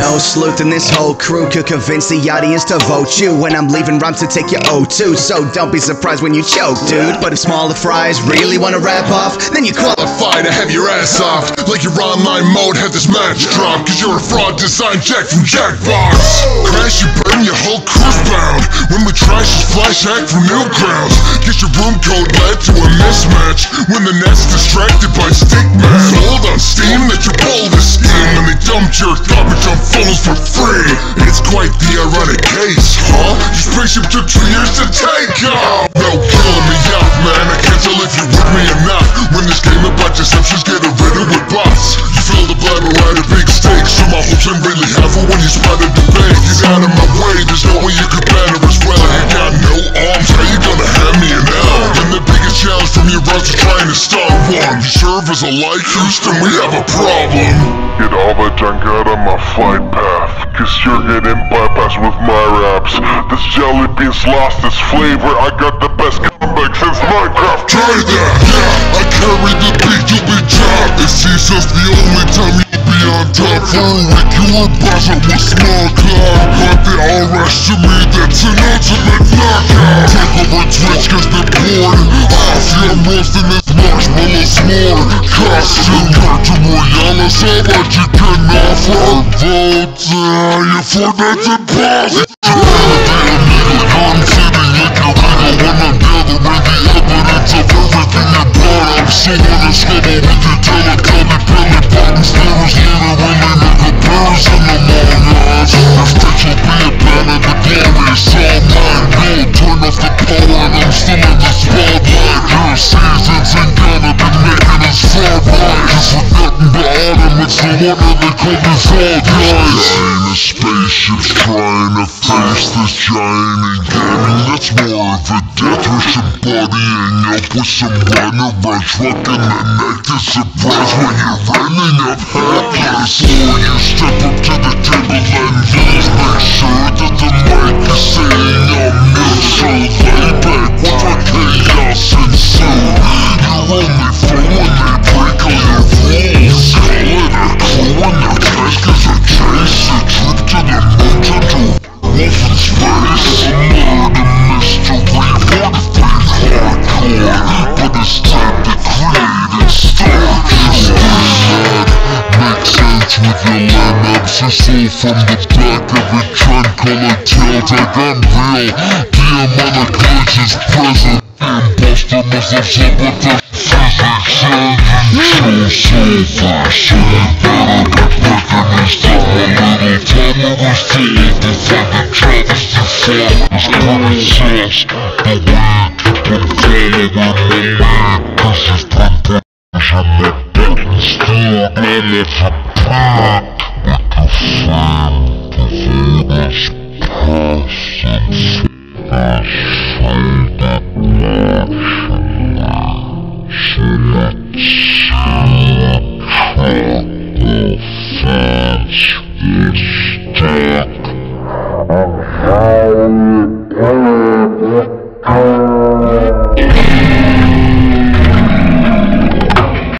no sleuth in this whole crew could convince the audience to vote you when I'm leaving rhymes to take your O2. So don't be surprised when you choke, dude. But if smaller fries really wanna rap off, then you qualify to have your ass off. Like your online mode had this match drop. Cause you're a fraud design jack from Jackbox. Crash, you burn, your whole crew's bound. When we trash is flash hack from Newgrounds. Get your room code led to a mismatch. When the net's distracted by Stickman. Sold on Steam that your boldest scheme. And they dumped your garbage on phones for free. It's quite the ironic case, huh? Your spaceship took two years to take off. No killing me off, man. I can't tell if you're with me or not. When this game about deceptions get riddle with bots. You feel the blabber at a big stake. So my hopes ain't really one. You serve as a light, Houston, we have a problem. Get all that junk out of my flight path Cause you're getting bypassed with my raps This jelly bean's lost its flavor I got the best comeback since Minecraft Try that! Yeah, I carry the beat, you'll be dropped It's just the only time you'll be on top For a week you were buzzing with small cloud But they all rush to me, that's an ultimate knockout Take over Twitch cause they're bored Off, yeah, I'm roasting this marshmallow s'more Costume, Cartoon Royale, so much you can offer. Votes uh, You forgot to pause it I'm sitting like it's no wonder they call me fall guys. China spaceships trying to face this giant in gaming. That's more of a death wish bodying up with some runner rush Fucking the neck is surprised when you're running up. Helpless Before you step up to the lineups You stole from the back Every trend color tail tag I'm real. DM on the glitches present. Imposter must have slept with the physics engine So so fast So better back in this time A little time it late to find the travesty form It's common sense But we keep on following the lead Cause it's pump and the buttons still gonna support with the flame Whew.